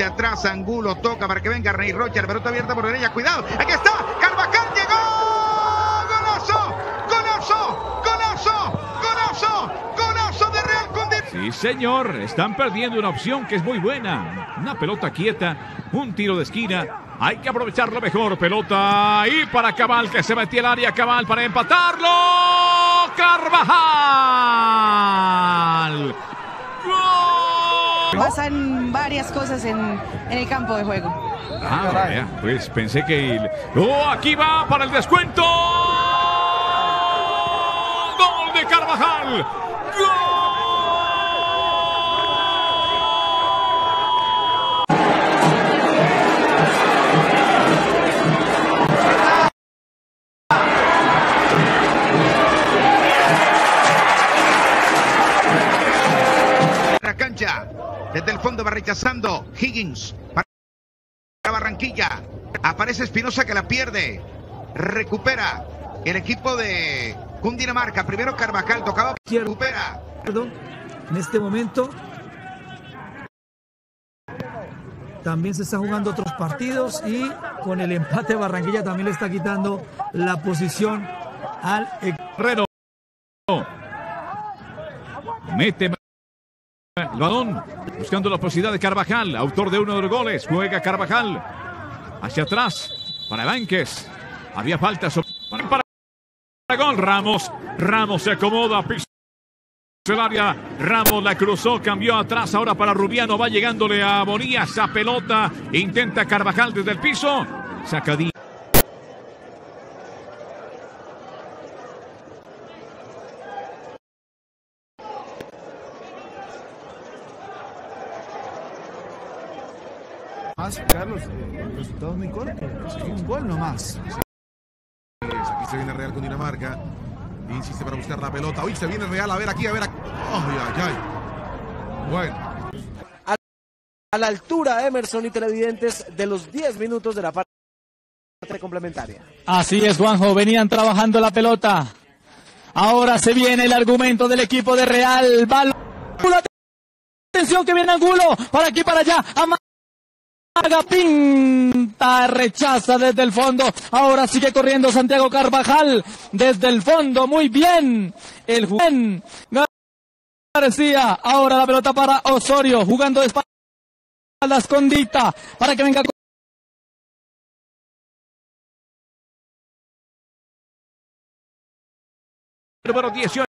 desde atrás. Angulo toca para que venga Rey Rocha. La pelota abierta por derecha. Cuidado. Aquí está. Carvajal llegó. Golazo. Golazo. Golazo. Golazo. Golazo de Real Condit. Sí, señor. Están perdiendo una opción que es muy buena. Una pelota quieta. Un tiro de esquina. Hay que aprovecharlo mejor. Pelota ahí para Cabal que se metía al área. Cabal para empatarlo. Carvajal. ¡Gol! Pasan varias cosas en, en el campo de juego. Ah, vaya, pues pensé que. el- ¡Oh, aquí va para el descuento! ¡Gol de Carvajal! La Va rechazando Higgins. Para Barranquilla. Aparece Espinosa que la pierde. Recupera el equipo de Cundinamarca. Primero Carvajal tocaba. Recupera. En este momento también se están jugando otros partidos y con el empate Barranquilla también le está quitando la posición al. Herrero. Mete el balón. Buscando la posibilidad de Carvajal. Autor de uno de los goles. Juega Carvajal. Hacia atrás. Para Vánquez. Había falta. sobre- Para, gol. Ramos. Ramos se acomoda. Pisa el área. Ramos la cruzó. Cambió atrás. Ahora para Rubiano. Va llegándole a Bonilla. Esa pelota. Intenta Carvajal desde el piso. Saca Más, Carlos, el resultado es muy corto. Un gol nomás. Aquí se viene Real con Dinamarca. Insiste para buscar la pelota. Uy, se viene Real. A ver aquí, a ver aquí. Ay, ay, ay. Bueno. a la altura, Emerson y televidentes, de los 10 minutos de la parte complementaria. Así es, Juanjo, venían trabajando la pelota. Ahora se viene el argumento del equipo de Real. Balón. Atención que viene Angulo. Para aquí, para allá. Amaga, pinta, rechaza desde el fondo. Ahora sigue corriendo Santiago Carvajal. Desde el fondo, muy bien. El juez García. Ahora la pelota para Osorio. Jugando de espaldas con Dita. Para que venga. Número 18.